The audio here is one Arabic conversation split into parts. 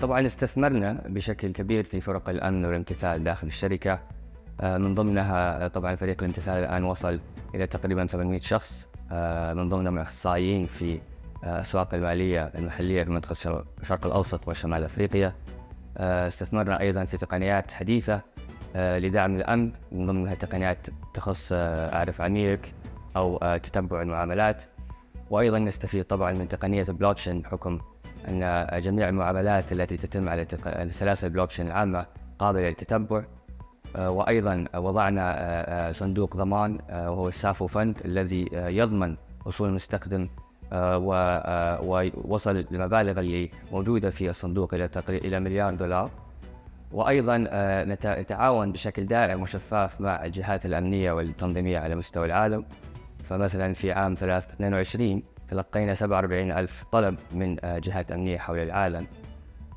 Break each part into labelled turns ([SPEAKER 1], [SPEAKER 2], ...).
[SPEAKER 1] طبعا استثمرنا بشكل كبير في فرق الأمن والامتثال داخل الشركة. آه، من ضمنها طبعا فريق الامتثال الآن وصل إلى تقريبا 800 شخص. آه، من ضمنهم اخصائيين في الأسواق المالية المحلية في منطقة الشرق الأوسط وشمال أفريقيا. استثمرنا أيضا في تقنيات حديثة لدعم الأمن من ضمنها تقنيات تخص اعرف عميلك أو تتبع المعاملات. وأيضا نستفيد طبعا من تقنية البلوكشين بحكم أن جميع المعاملات التي تتم على سلاسل البلوكشين العامة قابلة للتتبع. آه، وأيضا وضعنا آه، آه، صندوق ضمان وهو السافو فند الذي يضمن وصول المستخدم ووصل المبالغ اللي موجودة في الصندوق إلى تقريبا إلى مليار دولار. وأيضا نتعاون بشكل دائم وشفاف مع الجهات الأمنية والتنظيمية على مستوى العالم. فمثلا في عام 2022 تلقينا 47 ألف طلب من آه، جهات أمنية حول العالم.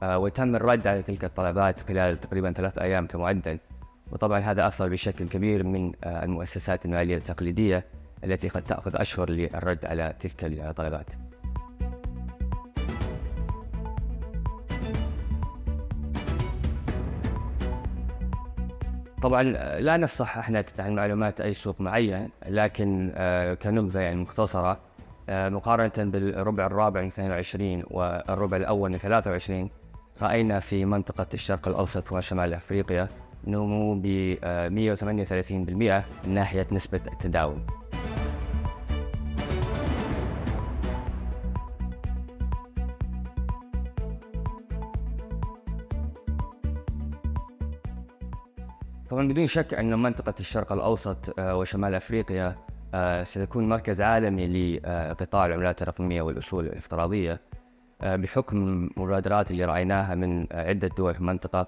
[SPEAKER 1] آه، وتم الرد على تلك الطلبات خلال تقريبا ثلاث أيام كمعدل. وطبعا هذا أثر بشكل كبير من آه، المؤسسات المالية التقليدية التي قد تأخذ أشهر للرد على تلك الطلبات. طبعا لا نفصح إحنا عن معلومات أي سوق معين لكن كنبذة يعني مختصرة. مقارنة بالربع الرابع من 22 والربع الأول من 23 رأينا في منطقة الشرق الأوسط وشمال أفريقيا نمو ب 138% من ناحية نسبة التداول. طبعا بدون شك أن منطقة الشرق الأوسط آه، وشمال أفريقيا آه، سيكون مركز عالمي لقطاع العملات الرقمية والأصول الافتراضية آه، بحكم المبادرات اللي رأيناها من عدة دول في المنطقة.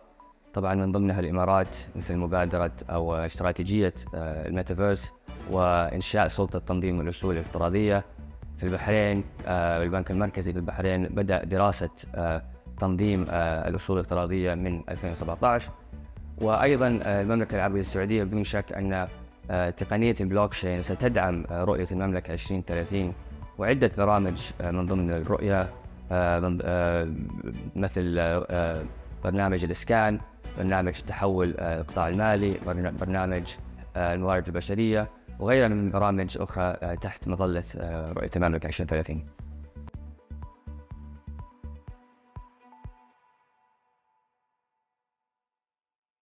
[SPEAKER 1] طبعا من ضمنها الإمارات مثل مبادرة أو استراتيجية آه، الميتافيرس وإنشاء سلطة تنظيم الأصول الافتراضية في البحرين البنك المركزي في البحرين بدأ دراسة تنظيم الأصول الافتراضية من 2017 وأيضا المملكة العربية السعودية بدون شك أن آه، تقنية البلوكشين ستدعم آه، رؤية المملكة 2030 وعدة برامج آه، من ضمن الرؤية مثل برنامج الإسكان برنامج تحول القطاع المالي برنامج الموارد البشرية وغيرها من برامج أخرى تحت مظلة رؤية المملكة 2030